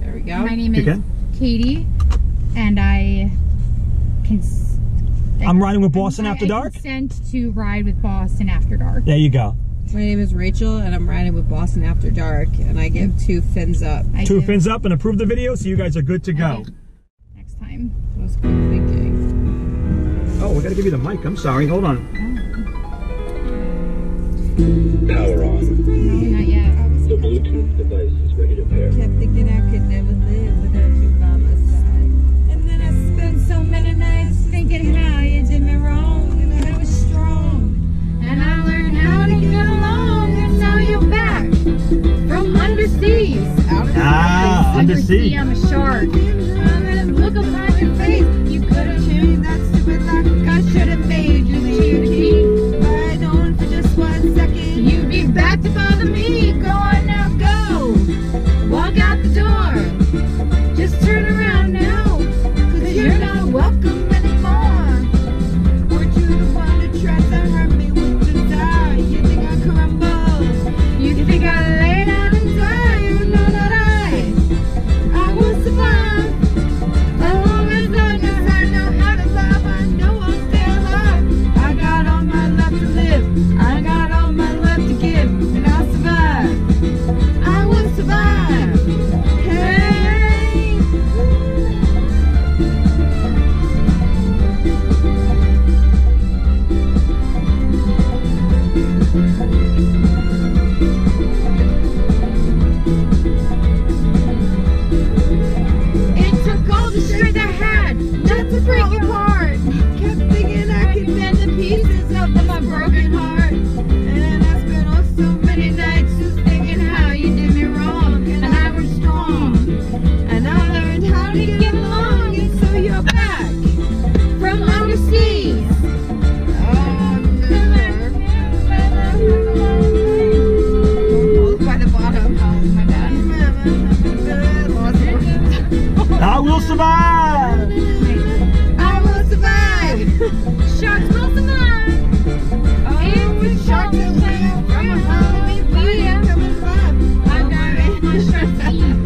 name You is can? Katie, and I can. s- I'm riding with Boston I- After I Dark. consent to ride with Boston After Dark. There you go. My name is Rachel, and I'm riding with Boston After Dark, and I give two fins up. I Two do. fins up and approve the video, so you guys are good to go. Okay. Next time. That was quick thinking. Oh, we gotta give you the mic. I'm sorry. Hold on. Oh. Power on. No, not yet. The Bluetooth device is ready to pair. Underseas. Out of Ah, Undersea, undersea. I'm a shark. Look upon your face. You could have changed that stupid lock. I should have made you cheating. Right on for just one second. You'd be back to bother me. It took all the strength had not to break your I will survive. I will survive. Sharks will survive. Oh, and will survive. I'm alive. I'm alive. I'm alive. I'm.